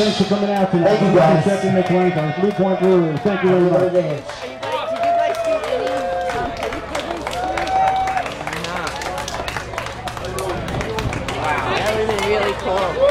Thanks for coming out tonight. Thank you guys. Luke Point Brewery. Thank you very much. Hello.